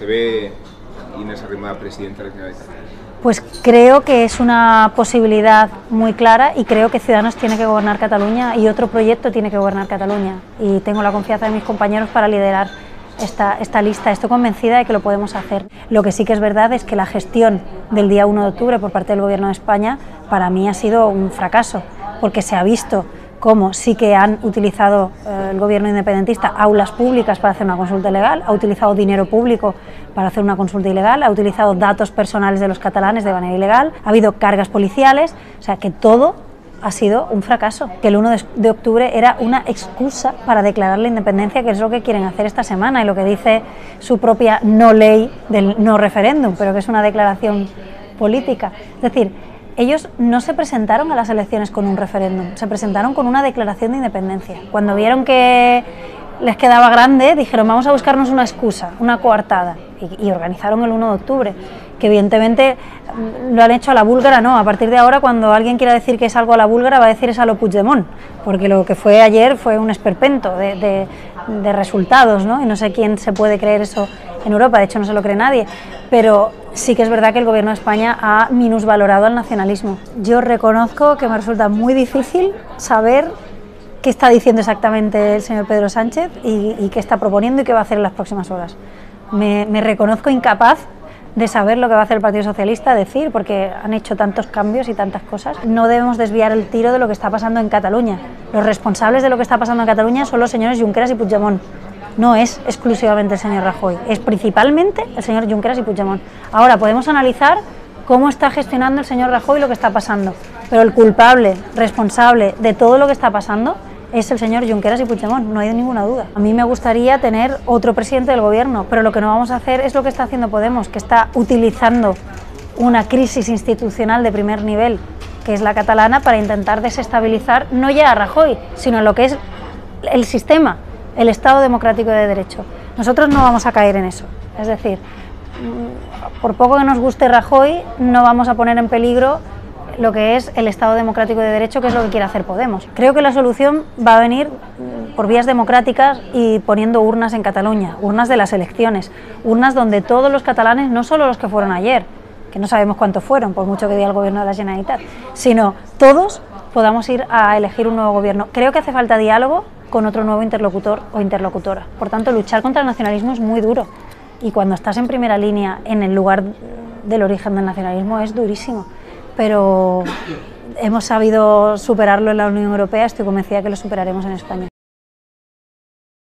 ¿Se ve Inés presidenta de? Pues creo que es una posibilidad muy clara y creo que Ciudadanos tiene que gobernar Cataluña y otro proyecto tiene que gobernar Cataluña. Y tengo la confianza de mis compañeros para liderar esta, esta lista. Estoy convencida de que lo podemos hacer. Lo que sí que es verdad es que la gestión del día 1 de octubre por parte del Gobierno de España para mí ha sido un fracaso, porque se ha visto cómo sí que han utilizado eh, el gobierno independentista aulas públicas para hacer una consulta ilegal, ha utilizado dinero público para hacer una consulta ilegal, ha utilizado datos personales de los catalanes de manera ilegal, ha habido cargas policiales, o sea que todo ha sido un fracaso, que el 1 de, de octubre era una excusa para declarar la independencia, que es lo que quieren hacer esta semana y lo que dice su propia no ley del no referéndum, pero que es una declaración política. Es decir, ellos no se presentaron a las elecciones con un referéndum, se presentaron con una declaración de independencia. Cuando vieron que les quedaba grande, dijeron vamos a buscarnos una excusa, una coartada, y, organizaron el 1 de octubre, que evidentemente mm, lo han hecho a la búlgara, no, a partir de ahora cuando alguien quiera decir que es algo a la búlgara va a decir es a lo Puigdemont, porque lo que fue ayer fue un esperpento de, de resultados, ¿no? y no sé quién se puede creer eso en Europa, de hecho no se lo cree nadie, pero sí que es verdad que el gobierno de España ha minusvalorado al nacionalismo. Yo reconozco que me resulta muy difícil saber qué está diciendo exactamente el señor Pedro Sánchez y, qué está proponiendo y qué va a hacer en las próximas horas. Me, reconozco incapaz de saber lo que va a hacer el Partido Socialista, decir, porque han hecho tantos cambios y tantas cosas. No debemos desviar el tiro de lo que está pasando en Cataluña. Los responsables de lo que está pasando en Cataluña son los señores Junqueras y Puigdemont no es exclusivamente el señor Rajoy, es principalmente el señor Junqueras y Puigdemont. Ahora podemos analizar cómo está gestionando el señor Rajoy lo que está pasando, pero el culpable, responsable de todo lo que está pasando es el señor Junqueras y Puigdemont, no hay ninguna duda. A mí me gustaría tener otro presidente del gobierno, pero lo que no vamos a hacer es lo que está haciendo Podemos, que está utilizando una crisis institucional de primer nivel, que es la catalana, para intentar desestabilizar no ya a Rajoy, sino lo que es el sistema, el Estado democrático de derecho. Nosotros no vamos a caer en eso. Es decir, por poco que nos guste Rajoy, no vamos a poner en peligro lo que es el Estado democrático de derecho, que es lo que quiere hacer Podemos. Creo que la solución va a venir por vías democráticas y poniendo urnas en Cataluña, urnas de las elecciones, urnas donde todos los catalanes, no solo los que fueron ayer, que no sabemos cuántos fueron, por mucho que diga el gobierno de la Generalitat, sino todos podamos ir a elegir un nuevo gobierno. Creo que hace falta diálogo, con otro nuevo interlocutor o interlocutora. Por tanto, luchar contra el nacionalismo es muy duro y cuando estás en primera línea en el lugar del origen del nacionalismo es durísimo. Pero hemos sabido superarlo en la Unión Europea, estoy convencida que lo superaremos en España.